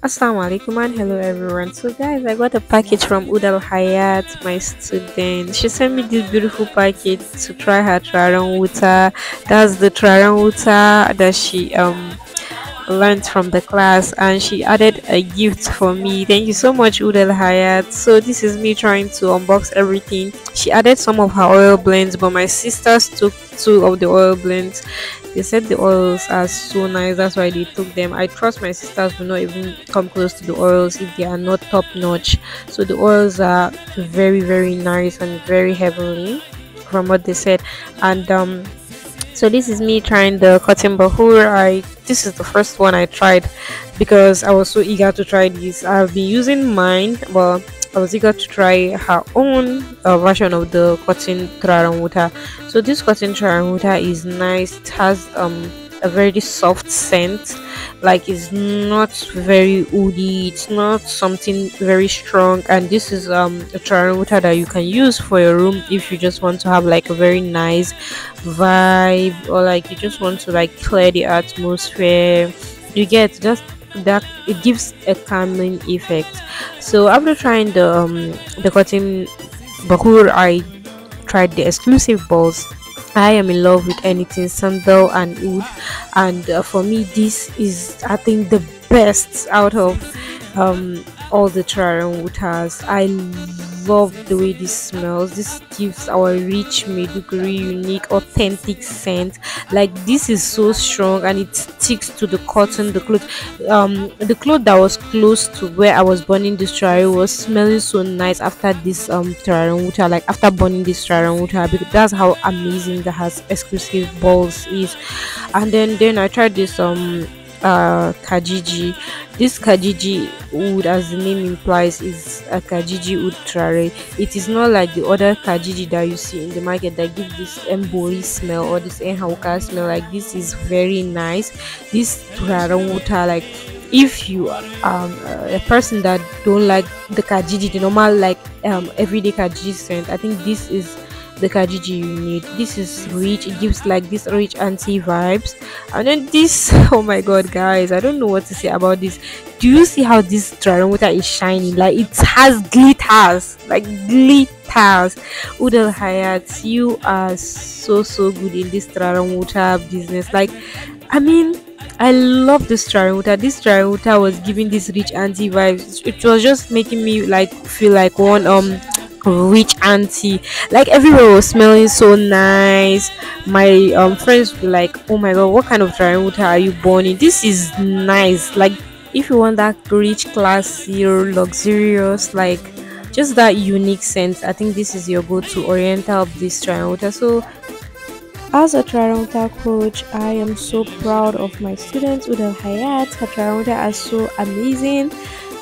Assalamu alaikum and hello everyone. So guys, I got a package from Udal Hayat, my student. She sent me this beautiful package to try her Turaren Wuta. That's the Turaren Wuta that she um learned from the class and she added a gift for me. Thank you so much Udal Hayat. So this is me trying to unbox everything. She added some of her oil blends but my sisters took two of the oil blends they said the oils are so nice that's why they took them i trust my sisters will not even come close to the oils if they are not top notch so the oils are very very nice and very heavenly from what they said and um so this is me trying the cotton bakhoor i this is the first one i tried because i was so eager to try this i've been using mine but I was eager to try her own uh, version of the cotton Turaren wuta. So this cotton Turaren wuta is nice. It has um a very soft scent. Like it's not very woody it's not something very strong. And this is um a Turaren wuta that you can use for your room if you just want to have like a very nice vibe or like you just want to like clear the atmosphere. You get just that it gives a calming effect. So after trying the um, the cotton bakhoor i tried the exclusive balls i am in love with anything sandal and wood. And uh, for me this is i think the best out of um, all the Traran waters. I love the way this smells. This gives our rich Maiduguri unique authentic scent. Like this is so strong and it sticks to the cotton the cloth um the cloth that was close to where i was burning this trial was smelling so nice after this um water like after burning this water because that's how amazing the has exclusive balls is. And then then i tried this um uh kajiji this kajiji oud as the name implies is a kajiji oud trare it is not like the other kajiji that you see in the market that give this embori smell or this enhauka smell. Like this is very nice. This water like if you are um, a person that don't like the kajiji the normal like um everyday kajiji scent i think this is the kajiji you need. This is rich. It gives like this rich anti vibes. And then this oh my god guys i don't know what to say about this. Do you see how this water is shining? Like it has glitters like glitters. Udal hayat you are so so good in this water business. Like i mean I love this water. This water was giving this rich anti vibes. It was just making me like feel like one um rich auntie. Like everywhere was smelling so nice. My um friends were like oh my god what kind of drying water are you burning? This is nice. Like if you want that rich classy or luxurious like just that unique scent i think this is your go-to oriental bliss drying water so as a Traronta coach, I am so proud of my students. Udal Hayat, her Traronta are so amazing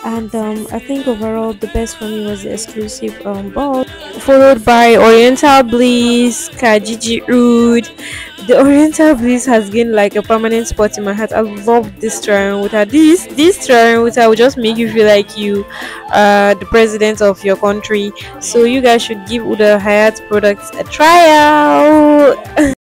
and um, I think overall the best for me was the exclusive um, ball, followed by Oriental Bliss, Kajiji Oud. The Oriental Bliss has gained like a permanent spot in my heart. I love this trying water. This this trying water will just make you feel like you are the president of your country. So you guys should give Uda Hayat products a try out.